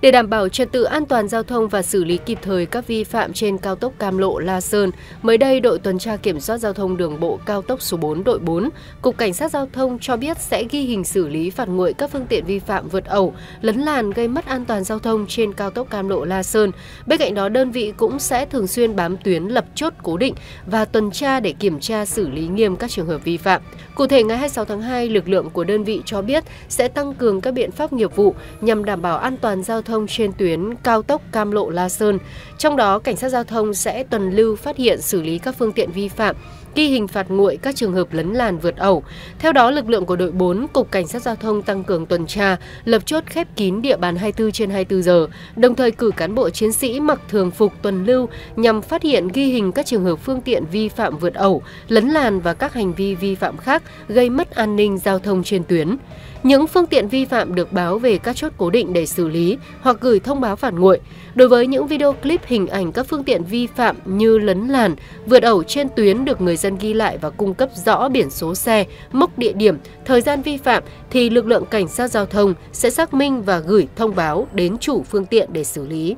Để đảm bảo trật tự an toàn giao thông và xử lý kịp thời các vi phạm trên cao tốc Cam Lộ La Sơn, mới đây đội tuần tra kiểm soát giao thông đường bộ cao tốc số 4 đội 4, Cục Cảnh sát giao thông cho biết sẽ ghi hình xử lý phạt nguội các phương tiện vi phạm vượt ẩu, lấn làn gây mất an toàn giao thông trên cao tốc Cam Lộ La Sơn. Bên cạnh đó đơn vị cũng sẽ thường xuyên bám tuyến lập chốt cố định và tuần tra để kiểm tra xử lý nghiêm các trường hợp vi phạm. Cụ thể ngày 26 tháng 2, lực lượng của đơn vị cho biết sẽ tăng cường các biện pháp nghiệp vụ nhằm đảm bảo an toàn giao thông thông trên tuyến cao tốc Cam Lộ La Sơn. Trong đó, cảnh sát giao thông sẽ tuần lưu phát hiện xử lý các phương tiện vi phạm, ghi hình phạt nguội các trường hợp lấn làn vượt ẩu. Theo đó, lực lượng của đội 4, Cục Cảnh sát Giao thông tăng cường tuần tra, lập chốt khép kín địa bàn 24 trên 24 giờ, đồng thời cử cán bộ chiến sĩ mặc thường phục tuần lưu nhằm phát hiện ghi hình các trường hợp phương tiện vi phạm vượt ẩu, lấn làn và các hành vi vi phạm khác gây mất an ninh giao thông trên tuyến. Những phương tiện vi phạm được báo về các chốt cố định để xử lý hoặc gửi thông báo phản nguội. Đối với những video clip hình ảnh các phương tiện vi phạm như lấn làn, vượt ẩu trên tuyến được người dân ghi lại và cung cấp rõ biển số xe, mốc địa điểm, thời gian vi phạm thì lực lượng cảnh sát giao thông sẽ xác minh và gửi thông báo đến chủ phương tiện để xử lý.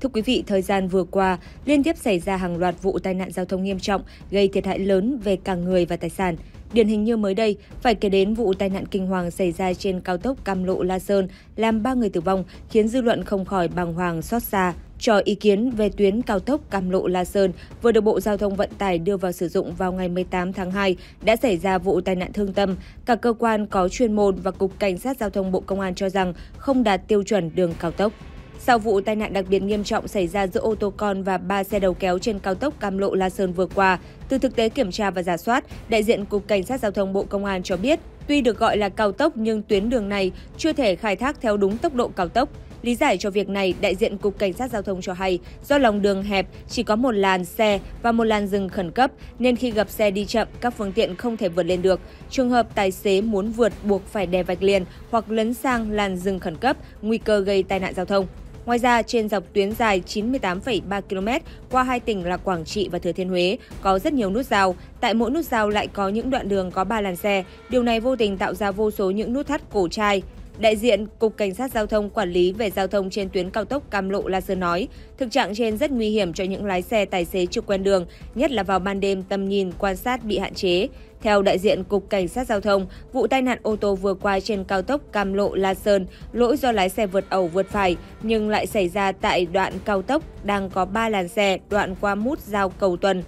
Thưa quý vị, thời gian vừa qua, liên tiếp xảy ra hàng loạt vụ tai nạn giao thông nghiêm trọng, gây thiệt hại lớn về cả người và tài sản. Điển hình như mới đây, phải kể đến vụ tai nạn kinh hoàng xảy ra trên cao tốc Cam Lộ La Sơn, làm 3 người tử vong, khiến dư luận không khỏi bàng hoàng xót xa. Cho ý kiến về tuyến cao tốc Cam Lộ La Sơn vừa được Bộ Giao thông Vận tải đưa vào sử dụng vào ngày 18 tháng 2 đã xảy ra vụ tai nạn thương tâm. Cả cơ quan có chuyên môn và Cục Cảnh sát Giao thông Bộ Công an cho rằng không đạt tiêu chuẩn đường cao tốc. Sau vụ tai nạn đặc biệt nghiêm trọng xảy ra giữa ô tô con và ba xe đầu kéo trên cao tốc Cam Lộ La Sơn vừa qua, từ thực tế kiểm tra và giả soát, đại diện Cục Cảnh sát Giao thông Bộ Công an cho biết, tuy được gọi là cao tốc nhưng tuyến đường này chưa thể khai thác theo đúng tốc độ cao tốc. Lý giải cho việc này, đại diện Cục Cảnh sát Giao thông cho hay, do lòng đường hẹp, chỉ có một làn xe và một làn dừng khẩn cấp, nên khi gặp xe đi chậm, các phương tiện không thể vượt lên được. Trường hợp tài xế muốn vượt buộc phải đè vạch liền hoặc lấn sang làn dừng khẩn cấp, nguy cơ gây tai nạn giao thông. Ngoài ra, trên dọc tuyến dài 98,3 km qua hai tỉnh là Quảng Trị và Thừa Thiên Huế có rất nhiều nút giao. Tại mỗi nút giao lại có những đoạn đường có 3 làn xe. Điều này vô tình tạo ra vô số những nút thắt cổ chai, Đại diện Cục Cảnh sát Giao thông quản lý về giao thông trên tuyến cao tốc Cam Lộ La Sơn nói, thực trạng trên rất nguy hiểm cho những lái xe tài xế chưa quen đường, nhất là vào ban đêm tầm nhìn quan sát bị hạn chế. Theo đại diện Cục Cảnh sát Giao thông, vụ tai nạn ô tô vừa qua trên cao tốc Cam Lộ La Sơn lỗi do lái xe vượt ẩu vượt phải nhưng lại xảy ra tại đoạn cao tốc đang có 3 làn xe đoạn qua mút giao cầu tuần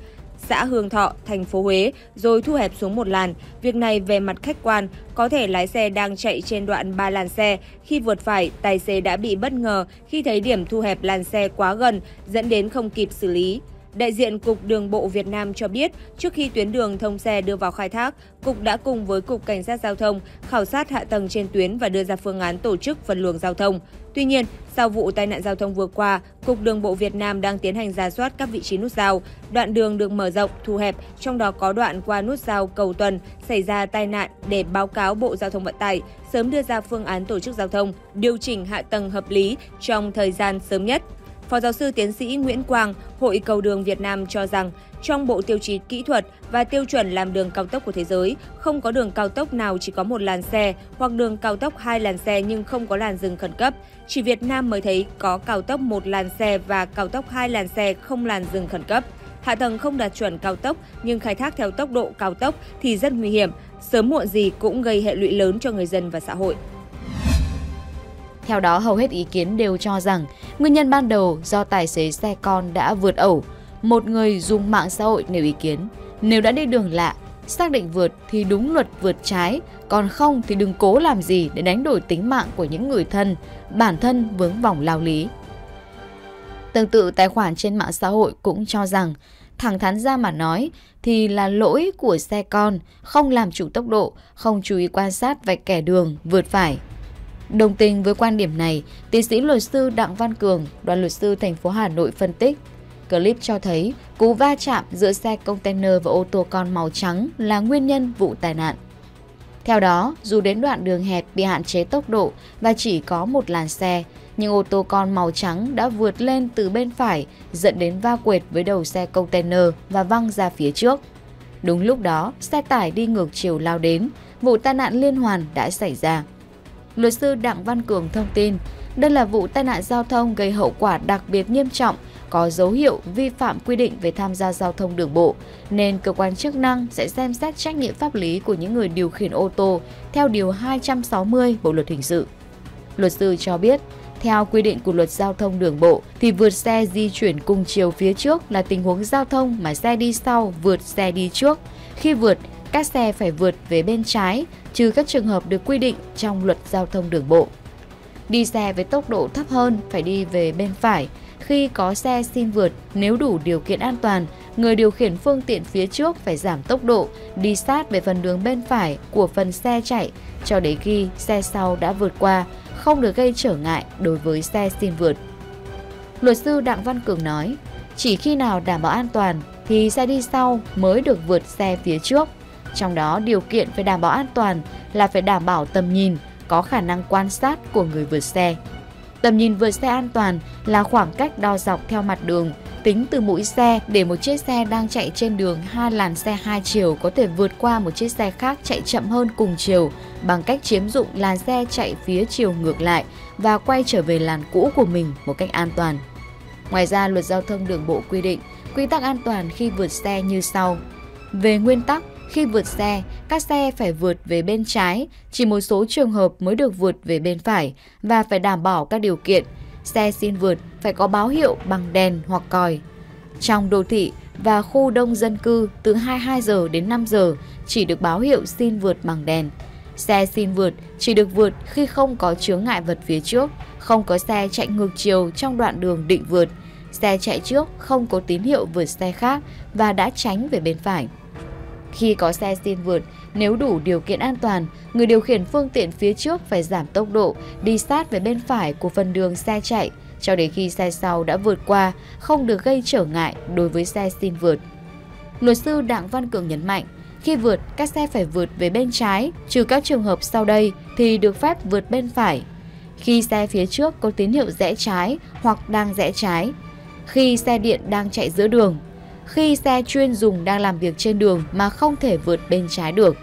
xã Hương Thọ, thành phố Huế, rồi thu hẹp xuống một làn. Việc này về mặt khách quan, có thể lái xe đang chạy trên đoạn ba làn xe. Khi vượt phải, tài xế đã bị bất ngờ khi thấy điểm thu hẹp làn xe quá gần, dẫn đến không kịp xử lý. Đại diện Cục Đường bộ Việt Nam cho biết, trước khi tuyến đường thông xe đưa vào khai thác, Cục đã cùng với Cục Cảnh sát Giao thông khảo sát hạ tầng trên tuyến và đưa ra phương án tổ chức phân luồng giao thông. Tuy nhiên, sau vụ tai nạn giao thông vừa qua, Cục Đường bộ Việt Nam đang tiến hành ra soát các vị trí nút giao. Đoạn đường được mở rộng, thu hẹp, trong đó có đoạn qua nút giao Cầu Tuần xảy ra tai nạn để báo cáo Bộ Giao thông Vận tải sớm đưa ra phương án tổ chức giao thông, điều chỉnh hạ tầng hợp lý trong thời gian sớm nhất. Phó giáo sư tiến sĩ Nguyễn Quang, Hội Cầu đường Việt Nam cho rằng, trong bộ tiêu chí kỹ thuật và tiêu chuẩn làm đường cao tốc của thế giới, không có đường cao tốc nào chỉ có một làn xe hoặc đường cao tốc hai làn xe nhưng không có làn dừng khẩn cấp. Chỉ Việt Nam mới thấy có cao tốc một làn xe và cao tốc hai làn xe không làn dừng khẩn cấp. Hạ tầng không đạt chuẩn cao tốc nhưng khai thác theo tốc độ cao tốc thì rất nguy hiểm, sớm muộn gì cũng gây hệ lụy lớn cho người dân và xã hội. Theo đó, hầu hết ý kiến đều cho rằng nguyên nhân ban đầu do tài xế xe con đã vượt ẩu. Một người dùng mạng xã hội nêu ý kiến, nếu đã đi đường lạ, xác định vượt thì đúng luật vượt trái, còn không thì đừng cố làm gì để đánh đổi tính mạng của những người thân, bản thân vướng vòng lao lý. Tương tự tài khoản trên mạng xã hội cũng cho rằng thẳng thắn ra mà nói thì là lỗi của xe con, không làm chủ tốc độ, không chú ý quan sát vạch kẻ đường, vượt phải. Đồng tình với quan điểm này, tiến sĩ luật sư Đặng Văn Cường, đoàn luật sư thành phố Hà Nội phân tích, clip cho thấy cú va chạm giữa xe container và ô tô con màu trắng là nguyên nhân vụ tai nạn. Theo đó, dù đến đoạn đường hẹp bị hạn chế tốc độ và chỉ có một làn xe, nhưng ô tô con màu trắng đã vượt lên từ bên phải dẫn đến va quệt với đầu xe container và văng ra phía trước. Đúng lúc đó, xe tải đi ngược chiều lao đến, vụ tai nạn liên hoàn đã xảy ra luật sư Đặng Văn Cường thông tin, đây là vụ tai nạn giao thông gây hậu quả đặc biệt nghiêm trọng, có dấu hiệu vi phạm quy định về tham gia giao thông đường bộ, nên cơ quan chức năng sẽ xem xét trách nhiệm pháp lý của những người điều khiển ô tô theo Điều 260 Bộ Luật Hình sự. Luật sư cho biết, theo quy định của luật giao thông đường bộ thì vượt xe di chuyển cùng chiều phía trước là tình huống giao thông mà xe đi sau vượt xe đi trước. Khi vượt, các xe phải vượt về bên trái, trừ các trường hợp được quy định trong luật giao thông đường bộ. Đi xe với tốc độ thấp hơn phải đi về bên phải. Khi có xe xin vượt, nếu đủ điều kiện an toàn, người điều khiển phương tiện phía trước phải giảm tốc độ, đi sát về phần đường bên phải của phần xe chạy cho đến khi xe sau đã vượt qua, không được gây trở ngại đối với xe xin vượt. Luật sư Đặng Văn Cường nói, chỉ khi nào đảm bảo an toàn thì xe đi sau mới được vượt xe phía trước. Trong đó điều kiện phải đảm bảo an toàn là phải đảm bảo tầm nhìn, có khả năng quan sát của người vượt xe. Tầm nhìn vượt xe an toàn là khoảng cách đo dọc theo mặt đường, tính từ mũi xe để một chiếc xe đang chạy trên đường hai làn xe hai chiều có thể vượt qua một chiếc xe khác chạy chậm hơn cùng chiều bằng cách chiếm dụng làn xe chạy phía chiều ngược lại và quay trở về làn cũ của mình một cách an toàn. Ngoài ra, luật giao thông đường bộ quy định quy tắc an toàn khi vượt xe như sau. Về nguyên tắc, khi vượt xe, các xe phải vượt về bên trái, chỉ một số trường hợp mới được vượt về bên phải và phải đảm bảo các điều kiện. Xe xin vượt phải có báo hiệu bằng đèn hoặc còi. Trong đô thị và khu đông dân cư từ 22 giờ đến 5 giờ chỉ được báo hiệu xin vượt bằng đèn. Xe xin vượt chỉ được vượt khi không có chướng ngại vật phía trước, không có xe chạy ngược chiều trong đoạn đường định vượt, xe chạy trước không có tín hiệu vượt xe khác và đã tránh về bên phải. Khi có xe xin vượt, nếu đủ điều kiện an toàn, người điều khiển phương tiện phía trước phải giảm tốc độ, đi sát về bên phải của phần đường xe chạy, cho đến khi xe sau đã vượt qua, không được gây trở ngại đối với xe xin vượt. Luật sư Đặng Văn Cường nhấn mạnh, khi vượt, các xe phải vượt về bên trái, trừ các trường hợp sau đây thì được phép vượt bên phải. Khi xe phía trước có tín hiệu rẽ trái hoặc đang rẽ trái. Khi xe điện đang chạy giữa đường, khi xe chuyên dùng đang làm việc trên đường mà không thể vượt bên trái được.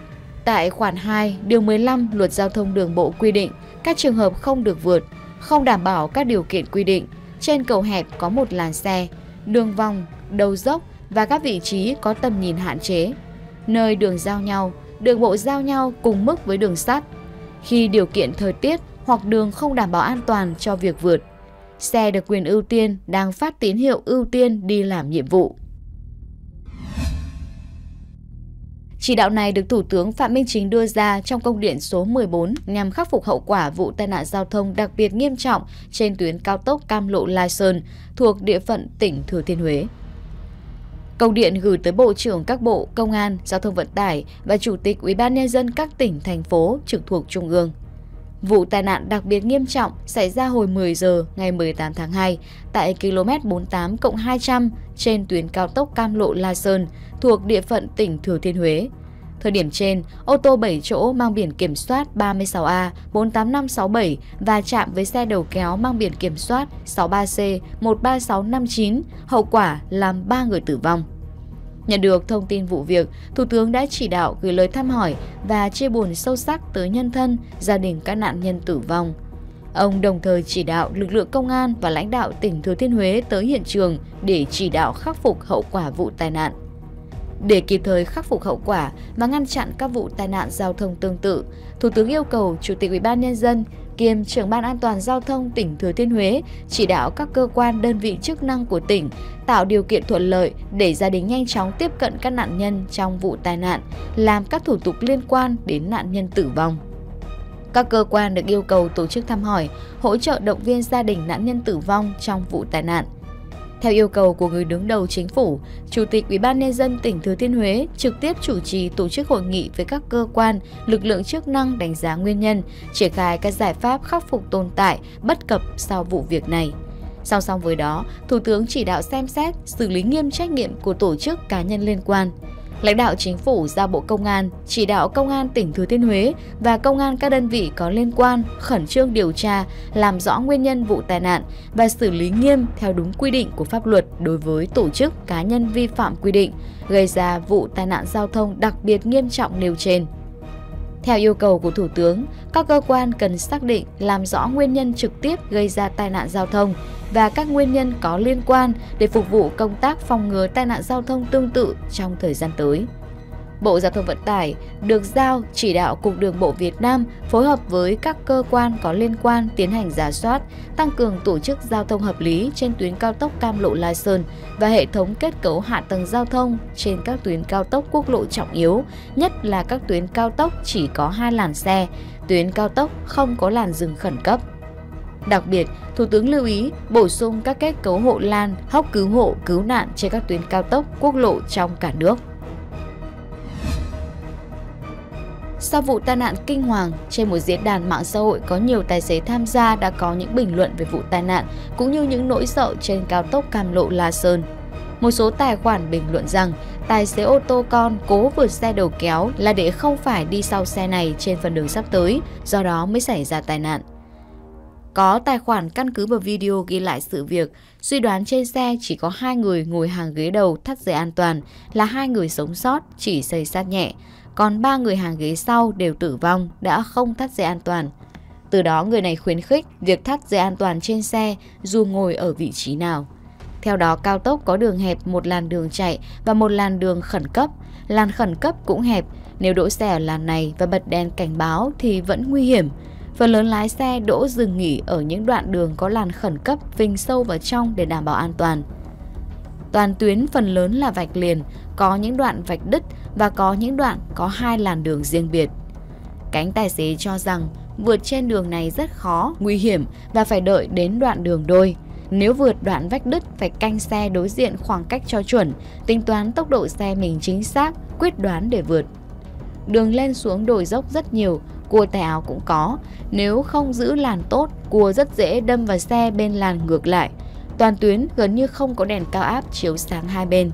Tại khoản 2, điều 15 Luật Giao thông đường bộ quy định các trường hợp không được vượt, không đảm bảo các điều kiện quy định. Trên cầu hẹp có một làn xe, đường vòng, đầu dốc và các vị trí có tầm nhìn hạn chế. Nơi đường giao nhau, đường bộ giao nhau cùng mức với đường sắt. Khi điều kiện thời tiết hoặc đường không đảm bảo an toàn cho việc vượt, xe được quyền ưu tiên đang phát tín hiệu ưu tiên đi làm nhiệm vụ. Chỉ đạo này được Thủ tướng Phạm Minh Chính đưa ra trong công điện số 14 nhằm khắc phục hậu quả vụ tai nạn giao thông đặc biệt nghiêm trọng trên tuyến cao tốc Cam Lộ Lai Sơn thuộc địa phận tỉnh Thừa Thiên Huế. Công điện gửi tới Bộ trưởng các bộ Công an, Giao thông Vận tải và Chủ tịch UBND các tỉnh, thành phố trực thuộc Trung ương. Vụ tai nạn đặc biệt nghiêm trọng xảy ra hồi 10 giờ ngày 18 tháng 2 tại km 48 200 trên tuyến cao tốc Cam Lộ La Sơn thuộc địa phận tỉnh Thừa Thiên Huế. Thời điểm trên, ô tô 7 chỗ mang biển kiểm soát 36A 48567 và chạm với xe đầu kéo mang biển kiểm soát 63C 13659, hậu quả làm 3 người tử vong. Nhận được thông tin vụ việc, Thủ tướng đã chỉ đạo gửi lời thăm hỏi và chia buồn sâu sắc tới nhân thân, gia đình các nạn nhân tử vong. Ông đồng thời chỉ đạo lực lượng công an và lãnh đạo tỉnh Thừa Thiên Huế tới hiện trường để chỉ đạo khắc phục hậu quả vụ tai nạn. Để kịp thời khắc phục hậu quả và ngăn chặn các vụ tai nạn giao thông tương tự, Thủ tướng yêu cầu Chủ tịch UBND kiêm trưởng ban an toàn giao thông tỉnh Thừa Thiên Huế chỉ đạo các cơ quan đơn vị chức năng của tỉnh tạo điều kiện thuận lợi để gia đình nhanh chóng tiếp cận các nạn nhân trong vụ tai nạn, làm các thủ tục liên quan đến nạn nhân tử vong. Các cơ quan được yêu cầu tổ chức thăm hỏi, hỗ trợ động viên gia đình nạn nhân tử vong trong vụ tai nạn. Theo yêu cầu của người đứng đầu chính phủ, Chủ tịch UBND tỉnh Thừa Thiên Huế trực tiếp chủ trì tổ chức hội nghị với các cơ quan, lực lượng chức năng đánh giá nguyên nhân, triển khai các giải pháp khắc phục tồn tại, bất cập sau vụ việc này. Song song với đó, Thủ tướng chỉ đạo xem xét, xử lý nghiêm trách nhiệm của tổ chức cá nhân liên quan. Lãnh đạo chính phủ giao Bộ Công an chỉ đạo Công an tỉnh Thừa Thiên Huế và Công an các đơn vị có liên quan khẩn trương điều tra, làm rõ nguyên nhân vụ tai nạn và xử lý nghiêm theo đúng quy định của pháp luật đối với tổ chức cá nhân vi phạm quy định gây ra vụ tai nạn giao thông đặc biệt nghiêm trọng nêu trên. Theo yêu cầu của Thủ tướng, các cơ quan cần xác định làm rõ nguyên nhân trực tiếp gây ra tai nạn giao thông và các nguyên nhân có liên quan để phục vụ công tác phòng ngừa tai nạn giao thông tương tự trong thời gian tới. Bộ Giao thông Vận tải được giao chỉ đạo Cục Đường bộ Việt Nam phối hợp với các cơ quan có liên quan tiến hành giả soát, tăng cường tổ chức giao thông hợp lý trên tuyến cao tốc Cam Lộ Lai Sơn và hệ thống kết cấu hạ tầng giao thông trên các tuyến cao tốc quốc lộ trọng yếu, nhất là các tuyến cao tốc chỉ có hai làn xe, tuyến cao tốc không có làn dừng khẩn cấp. Đặc biệt, Thủ tướng lưu ý bổ sung các kết cấu hộ lan, hóc cứu hộ, cứu nạn trên các tuyến cao tốc, quốc lộ trong cả nước. Sau vụ tai nạn kinh hoàng, trên một diễn đàn mạng xã hội có nhiều tài xế tham gia đã có những bình luận về vụ tai nạn cũng như những nỗi sợ trên cao tốc Cam Lộ La Sơn. Một số tài khoản bình luận rằng tài xế ô tô con cố vượt xe đầu kéo là để không phải đi sau xe này trên phần đường sắp tới, do đó mới xảy ra tai nạn. Có tài khoản căn cứ vào video ghi lại sự việc, suy đoán trên xe chỉ có hai người ngồi hàng ghế đầu thắt dây an toàn, là hai người sống sót, chỉ xây sát nhẹ còn ba người hàng ghế sau đều tử vong đã không thắt dây an toàn. Từ đó người này khuyến khích việc thắt dây an toàn trên xe dù ngồi ở vị trí nào. Theo đó cao tốc có đường hẹp một làn đường chạy và một làn đường khẩn cấp. Làn khẩn cấp cũng hẹp, nếu đỗ xe ở làn này và bật đèn cảnh báo thì vẫn nguy hiểm. Phần lớn lái xe đỗ dừng nghỉ ở những đoạn đường có làn khẩn cấp vinh sâu vào trong để đảm bảo an toàn. Toàn tuyến phần lớn là vạch liền, có những đoạn vạch đứt và có những đoạn có hai làn đường riêng biệt. Cánh tài xế cho rằng vượt trên đường này rất khó, nguy hiểm và phải đợi đến đoạn đường đôi. Nếu vượt đoạn vách đứt phải canh xe đối diện khoảng cách cho chuẩn, tính toán tốc độ xe mình chính xác, quyết đoán để vượt. Đường lên xuống đồi dốc rất nhiều, cua tay áo cũng có. Nếu không giữ làn tốt, cua rất dễ đâm vào xe bên làn ngược lại. Toàn tuyến gần như không có đèn cao áp chiếu sáng hai bên.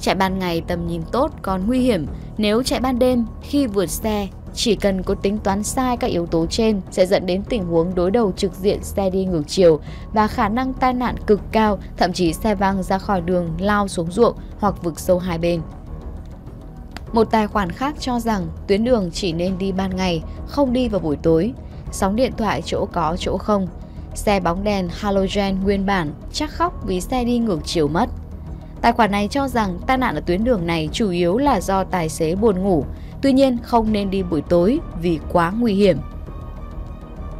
Chạy ban ngày tầm nhìn tốt còn nguy hiểm, nếu chạy ban đêm khi vượt xe chỉ cần có tính toán sai các yếu tố trên sẽ dẫn đến tình huống đối đầu trực diện xe đi ngược chiều và khả năng tai nạn cực cao, thậm chí xe văng ra khỏi đường lao xuống ruộng hoặc vực sâu hai bên. Một tài khoản khác cho rằng tuyến đường chỉ nên đi ban ngày, không đi vào buổi tối. Sóng điện thoại chỗ có chỗ không. Xe bóng đèn halogen nguyên bản chắc khóc vì xe đi ngược chiều mất. Tài khoản này cho rằng tai nạn ở tuyến đường này chủ yếu là do tài xế buồn ngủ, tuy nhiên không nên đi buổi tối vì quá nguy hiểm.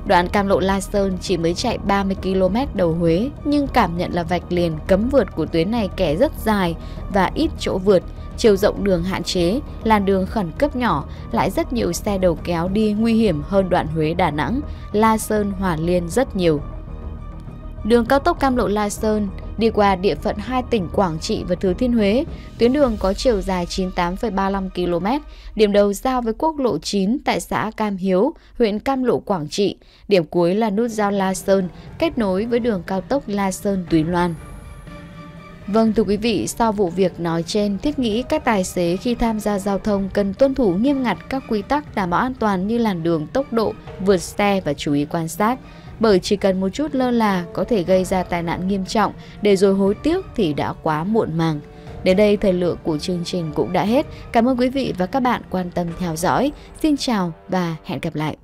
Đoạn cam lộ La Sơn chỉ mới chạy 30 km đầu Huế nhưng cảm nhận là vạch liền cấm vượt của tuyến này kẻ rất dài và ít chỗ vượt, chiều rộng đường hạn chế, làn đường khẩn cấp nhỏ, lại rất nhiều xe đầu kéo đi nguy hiểm hơn đoạn Huế Đà Nẵng, La Sơn Hòa Liên rất nhiều. Đường cao tốc Cam Lộ La Sơn đi qua địa phận hai tỉnh Quảng Trị và Thừa Thiên Huế. Tuyến đường có chiều dài 98,35 km, điểm đầu giao với quốc lộ 9 tại xã Cam Hiếu, huyện Cam Lộ, Quảng Trị. Điểm cuối là nút giao La Sơn, kết nối với đường cao tốc La Sơn Túy Loan. Vâng thưa quý vị, sau vụ việc nói trên, thiết nghĩ các tài xế khi tham gia giao thông cần tuân thủ nghiêm ngặt các quy tắc đảm bảo an toàn như làn đường, tốc độ, vượt xe và chú ý quan sát bởi chỉ cần một chút lơ là có thể gây ra tai nạn nghiêm trọng, để rồi hối tiếc thì đã quá muộn màng. Đến đây thời lượng của chương trình cũng đã hết. Cảm ơn quý vị và các bạn quan tâm theo dõi. Xin chào và hẹn gặp lại.